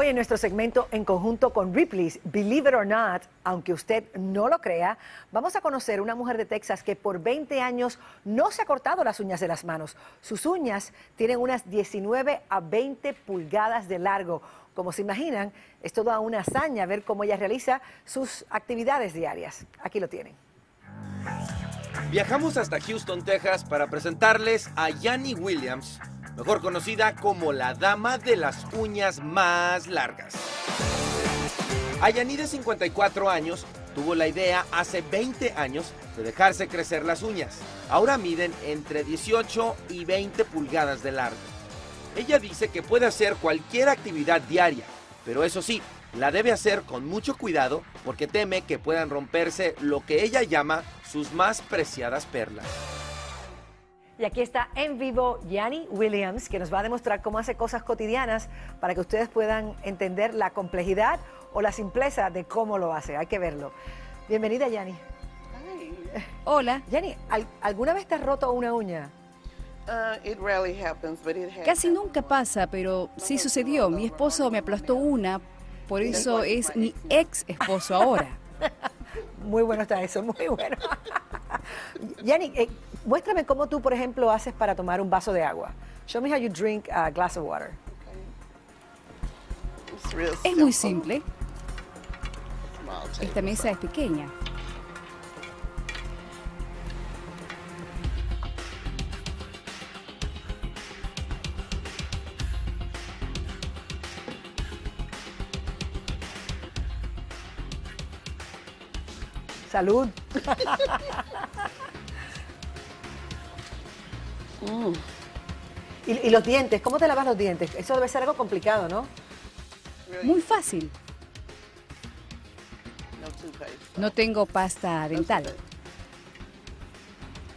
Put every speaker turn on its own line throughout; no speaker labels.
Hoy en nuestro segmento en conjunto con Ripley's Believe It or Not, aunque usted no lo crea, vamos a conocer una mujer de Texas que por 20 años no se ha cortado las uñas de las manos. Sus uñas tienen unas 19 a 20 pulgadas de largo. Como se imaginan, es toda una hazaña ver cómo ella realiza sus actividades diarias. Aquí lo tienen.
Viajamos hasta Houston, Texas para presentarles a Yanni Williams, mejor conocida como la dama de las uñas más largas. Ayani de 54 años tuvo la idea hace 20 años de dejarse crecer las uñas. Ahora miden entre 18 y 20 pulgadas de largo. Ella dice que puede hacer cualquier actividad diaria, pero eso sí, la debe hacer con mucho cuidado porque teme que puedan romperse lo que ella llama sus más preciadas perlas.
Y aquí está en vivo Yanni Williams, que nos va a demostrar cómo hace cosas cotidianas para que ustedes puedan entender la complejidad o la simpleza de cómo lo hace. Hay que verlo. Bienvenida, Yanni.
Hola.
Yanni, ¿alguna vez te has roto una uña?
Uh, Casi nunca pasa, pero sí sucedió. Mi esposo me aplastó una, por eso es mi ex esposo ahora.
Muy bueno está eso, muy bueno. Yanni, eh, muéstrame cómo tú, por ejemplo, haces para tomar un vaso de agua. Show me how you drink a glass of water.
Es muy simple. Esta mesa es pequeña.
Salud. Mm. ¿Y, los dientes? ¿Cómo te lavas los dientes? Eso debe ser algo complicado, ¿no?
Muy fácil. No tengo pasta dental.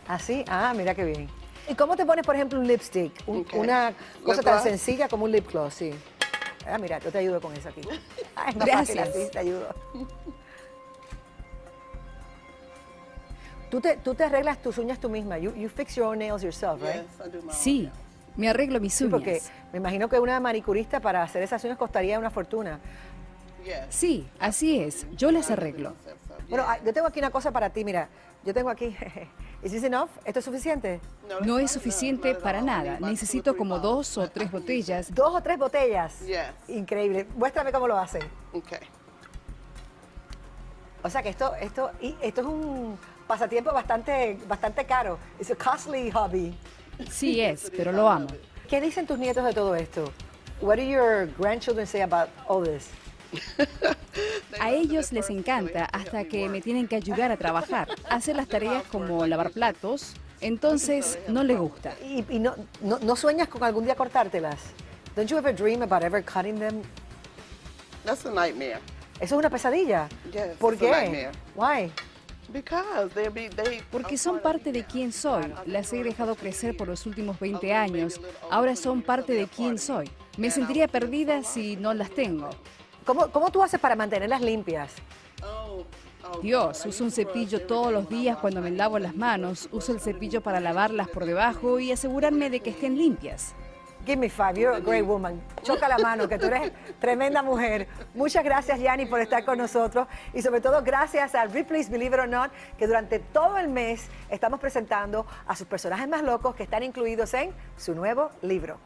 ¿Ah, sí? Ah, mira qué bien. ¿Y cómo te pones, por ejemplo, un lipstick? Una cosa tan sencilla como un lip gloss, sí. Ah, mira, yo te ayudo con eso aquí.
Gracias.
te ayudo. Tú te, tú te arreglas tus uñas tú misma. You, you fix your nails yourself, right?
Sí, me arreglo mis uñas.
porque me imagino que una manicurista para hacer esas uñas costaría una fortuna.
Sí, así es. Yo las arreglo.
Bueno, ah, yo tengo aquí una cosa para ti, mira. Yo tengo aquí. ¿Is this enough? ¿Esto es suficiente?
No es suficiente para nada. Necesito como dos o tres botellas.
¿Dos o tres botellas? Increíble. Muéstrame cómo lo hace.
Okay.
O sea que esto, esto, esto es un pasatiempo bastante, bastante caro. Es un costly hobby.
Sí es, pero lo amo.
¿Qué dicen tus nietos de todo esto? What do your grandchildren say about all this?
A ellos les encanta hasta que me tienen que ayudar a trabajar, hacer las tareas como lavar platos, entonces no les gusta.
¿Y, no, no, sueñas con algún día cortártelas? Don't you ever dream about ever cutting them?
That's a nightmare.
¿Eso es una pesadilla?
Yes,
¿Por qué? Why?
Porque son parte de quién soy. Las he dejado crecer por los últimos 20 años. Ahora son parte de quién soy. Me sentiría perdida si no las tengo.
¿Cómo, cómo tú haces para mantenerlas limpias?
Dios, uso un cepillo todos los días cuando me lavo las manos. Uso el cepillo para lavarlas por debajo y asegurarme de que estén limpias.
Give me five, you're a great woman. Choca la mano, que tú eres tremenda mujer. Muchas gracias, Yanni, por estar con nosotros. Y sobre todo, gracias a Ripley's Believe It or Not, que durante todo el mes estamos presentando a sus personajes más locos que están incluidos en su nuevo libro.